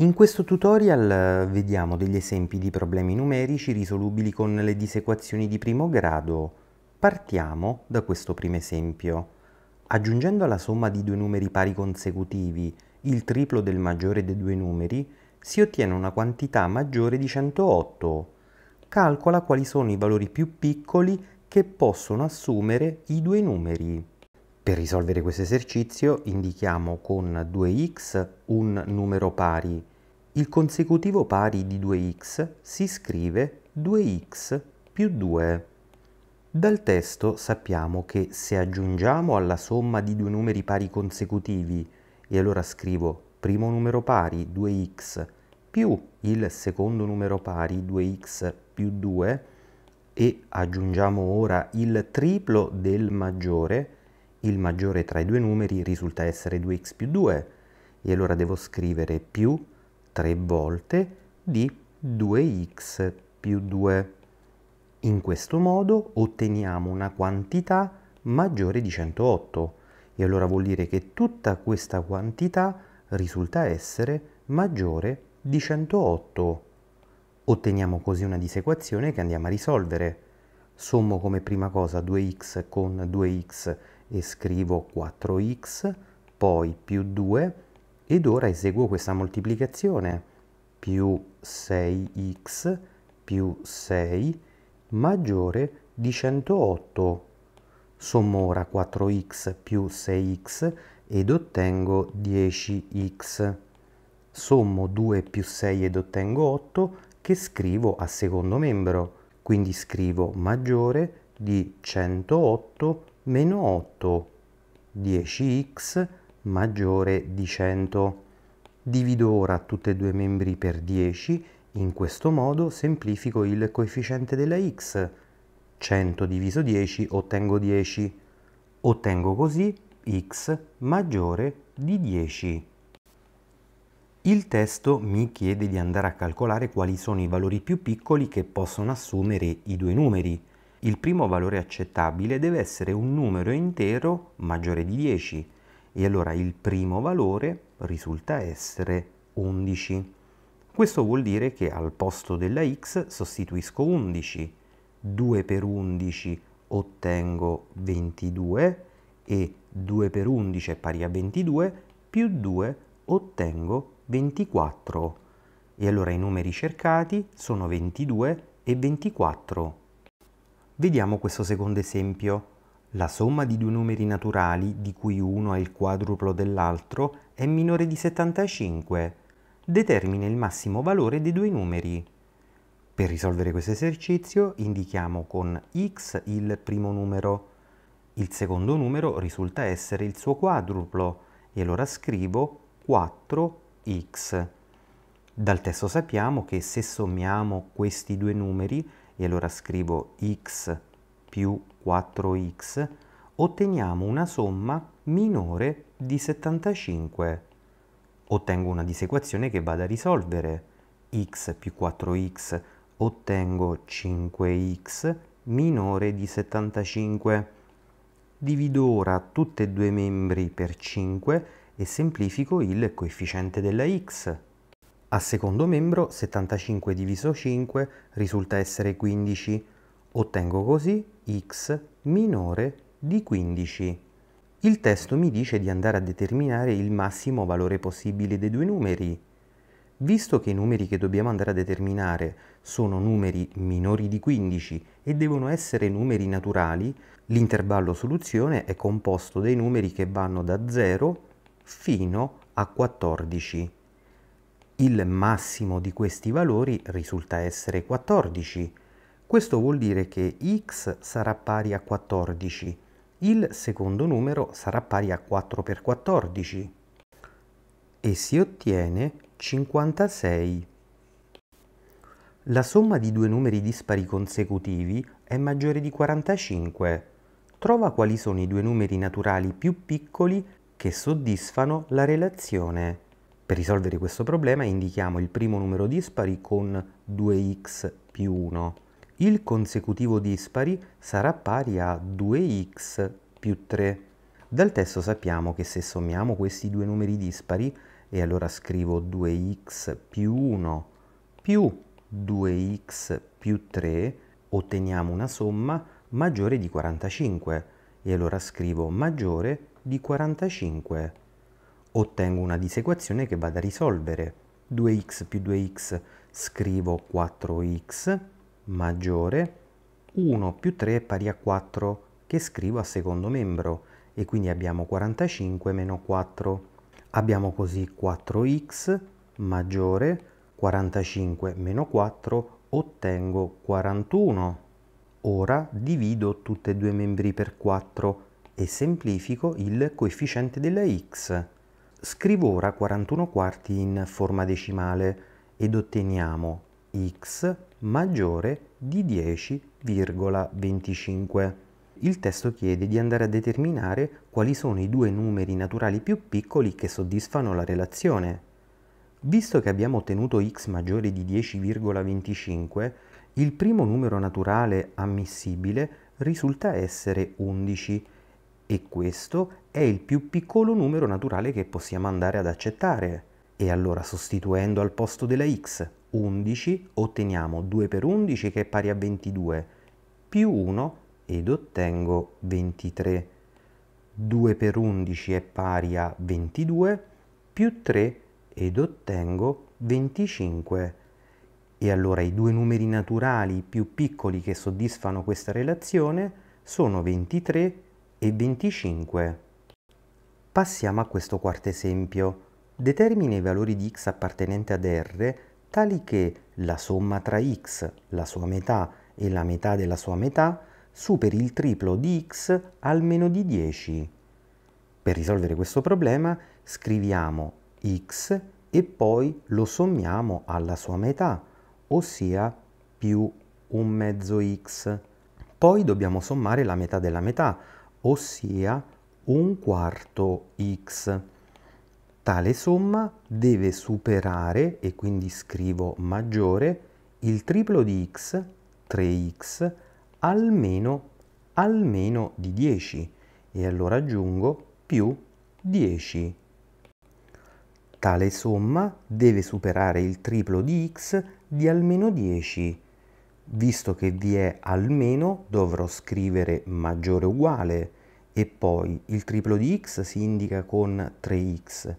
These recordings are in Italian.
In questo tutorial eh, vediamo degli esempi di problemi numerici risolubili con le disequazioni di primo grado. Partiamo da questo primo esempio. Aggiungendo alla somma di due numeri pari consecutivi il triplo del maggiore dei due numeri, si ottiene una quantità maggiore di 108. Calcola quali sono i valori più piccoli che possono assumere i due numeri. Per risolvere questo esercizio indichiamo con 2x un numero pari. Il consecutivo pari di 2x si scrive 2x più 2. Dal testo sappiamo che se aggiungiamo alla somma di due numeri pari consecutivi, e allora scrivo primo numero pari 2x più il secondo numero pari 2x più 2 e aggiungiamo ora il triplo del maggiore, il maggiore tra i due numeri risulta essere 2x più 2 e allora devo scrivere più 3 volte di 2x più 2. In questo modo otteniamo una quantità maggiore di 108 e allora vuol dire che tutta questa quantità risulta essere maggiore di 108. Otteniamo così una disequazione che andiamo a risolvere. Sommo come prima cosa 2x con 2x e scrivo 4x, poi più 2 ed ora eseguo questa moltiplicazione. Più 6x più 6 maggiore di 108. Sommo ora 4x più 6x ed ottengo 10x. Sommo 2 più 6 ed ottengo 8 che scrivo a secondo membro. Quindi scrivo maggiore di 108 meno 8, 10x maggiore di 100. Divido ora tutti e due membri per 10, in questo modo semplifico il coefficiente della x. 100 diviso 10 ottengo 10. Ottengo così x maggiore di 10. Il testo mi chiede di andare a calcolare quali sono i valori più piccoli che possono assumere i due numeri. Il primo valore accettabile deve essere un numero intero maggiore di 10 e allora il primo valore risulta essere 11. Questo vuol dire che al posto della x sostituisco 11. 2 per 11 ottengo 22 e 2 per 11 è pari a 22 più 2 ottengo 24. E allora i numeri cercati sono 22 e 24. Vediamo questo secondo esempio. La somma di due numeri naturali, di cui uno è il quadruplo dell'altro, è minore di 75. Determina il massimo valore dei due numeri. Per risolvere questo esercizio indichiamo con x il primo numero. Il secondo numero risulta essere il suo quadruplo e allora scrivo 4x. Dal testo sappiamo che se sommiamo questi due numeri e allora scrivo x più 4x, otteniamo una somma minore di 75. Ottengo una disequazione che vado a risolvere. x più 4x ottengo 5x minore di 75. Divido ora tutti e due i membri per 5 e semplifico il coefficiente della x. A secondo membro 75 diviso 5 risulta essere 15. Ottengo così x minore di 15. Il testo mi dice di andare a determinare il massimo valore possibile dei due numeri. Visto che i numeri che dobbiamo andare a determinare sono numeri minori di 15 e devono essere numeri naturali, l'intervallo soluzione è composto dai numeri che vanno da 0 fino a 14. Il massimo di questi valori risulta essere 14. Questo vuol dire che x sarà pari a 14. Il secondo numero sarà pari a 4 per 14 e si ottiene 56. La somma di due numeri dispari consecutivi è maggiore di 45. Trova quali sono i due numeri naturali più piccoli che soddisfano la relazione. Per risolvere questo problema indichiamo il primo numero dispari con 2x più 1. Il consecutivo dispari sarà pari a 2x più 3. Dal testo sappiamo che se sommiamo questi due numeri dispari e allora scrivo 2x più 1 più 2x più 3, otteniamo una somma maggiore di 45 e allora scrivo maggiore di 45. Ottengo una disequazione che vado a risolvere. 2x più 2x scrivo 4x maggiore 1 più 3 è pari a 4 che scrivo a secondo membro e quindi abbiamo 45 meno 4. Abbiamo così 4x maggiore 45 meno 4 ottengo 41. Ora divido tutti e due membri per 4 e semplifico il coefficiente della x. Scrivo ora 41 quarti in forma decimale ed otteniamo x maggiore di 10,25. Il testo chiede di andare a determinare quali sono i due numeri naturali più piccoli che soddisfano la relazione. Visto che abbiamo ottenuto x maggiore di 10,25, il primo numero naturale ammissibile risulta essere 11 e questo è il più piccolo numero naturale che possiamo andare ad accettare. E allora sostituendo al posto della x 11 otteniamo 2 per 11 che è pari a 22 più 1 ed ottengo 23. 2 per 11 è pari a 22 più 3 ed ottengo 25. E allora i due numeri naturali più piccoli che soddisfano questa relazione sono 23 e 25. Passiamo a questo quarto esempio. Determina i valori di x appartenenti ad R tali che la somma tra x, la sua metà e la metà della sua metà superi il triplo di x almeno di 10. Per risolvere questo problema scriviamo x e poi lo sommiamo alla sua metà, ossia più un mezzo x. Poi dobbiamo sommare la metà della metà, ossia un quarto x. Tale somma deve superare, e quindi scrivo maggiore, il triplo di x, 3x, almeno, almeno di 10. E allora aggiungo più 10. Tale somma deve superare il triplo di x di almeno 10. Visto che vi è almeno, dovrò scrivere maggiore o uguale e poi il triplo di x si indica con 3x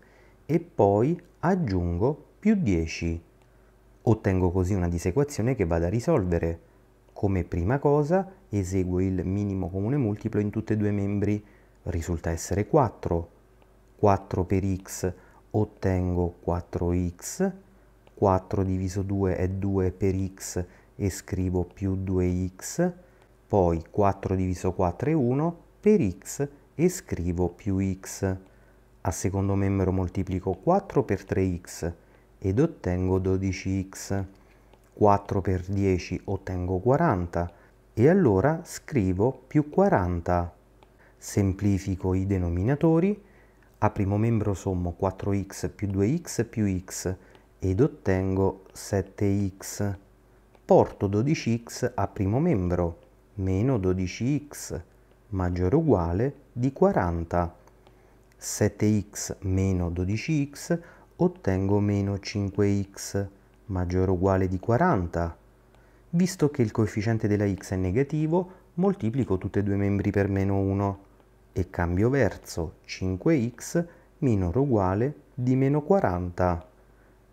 e poi aggiungo più 10. Ottengo così una disequazione che vado a risolvere. Come prima cosa eseguo il minimo comune multiplo in tutti e due i membri. Risulta essere 4. 4 per x ottengo 4x. 4 diviso 2 è 2 per x e scrivo più 2x. Poi 4 diviso 4 è 1 per x e scrivo più x. A secondo membro moltiplico 4 per 3x ed ottengo 12x. 4 per 10 ottengo 40 e allora scrivo più 40. Semplifico i denominatori, a primo membro sommo 4x più 2x più x ed ottengo 7x. Porto 12x a primo membro, meno 12x, maggiore o uguale di 40. 7x meno 12x ottengo meno 5x maggiore o uguale di 40. Visto che il coefficiente della x è negativo, moltiplico tutti e due i membri per meno 1 e cambio verso 5x minore o uguale di meno 40.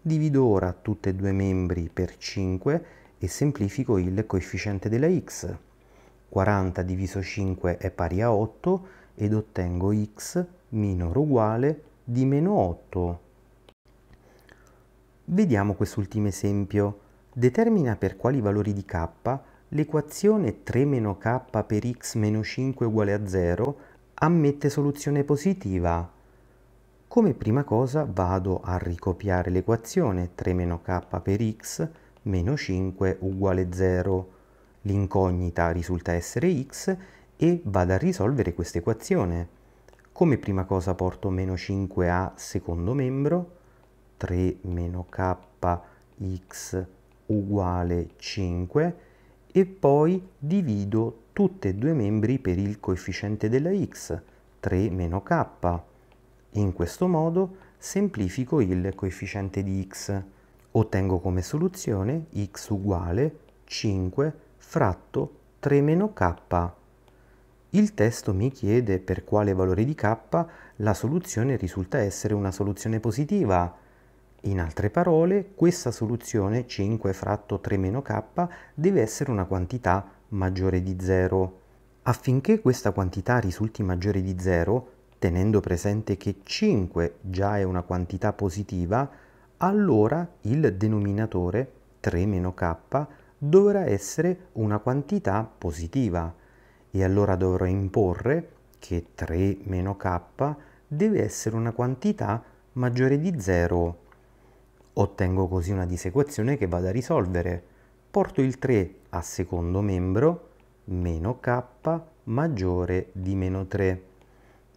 Divido ora tutti e due i membri per 5 e semplifico il coefficiente della x. 40 diviso 5 è pari a 8 ed ottengo x minore o uguale di meno 8. Vediamo quest'ultimo esempio. Determina per quali valori di k l'equazione 3 meno k per x meno 5 uguale a 0 ammette soluzione positiva. Come prima cosa vado a ricopiare l'equazione 3 meno k per x meno 5 uguale 0. L'incognita risulta essere x e vado a risolvere questa equazione. Come prima cosa porto meno 5a secondo membro, 3 meno kx uguale 5 e poi divido tutti e due membri per il coefficiente della x, 3 meno k. In questo modo semplifico il coefficiente di x. Ottengo come soluzione x uguale 5 fratto 3 meno k. Il testo mi chiede per quale valore di k la soluzione risulta essere una soluzione positiva. In altre parole, questa soluzione 5 fratto 3 meno k deve essere una quantità maggiore di 0. Affinché questa quantità risulti maggiore di 0, tenendo presente che 5 già è una quantità positiva, allora il denominatore 3 meno k dovrà essere una quantità positiva e allora dovrò imporre che 3 meno k deve essere una quantità maggiore di 0. Ottengo così una disequazione che vado a risolvere. Porto il 3 a secondo membro, meno k maggiore di meno 3.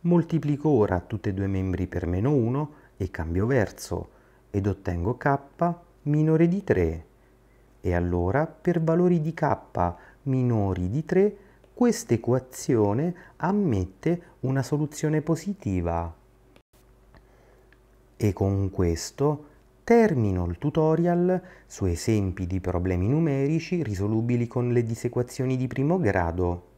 Moltiplico ora tutti e due membri per meno 1 e cambio verso ed ottengo k minore di 3. E allora per valori di k minori di 3 questa equazione ammette una soluzione positiva. E con questo termino il tutorial su esempi di problemi numerici risolubili con le disequazioni di primo grado.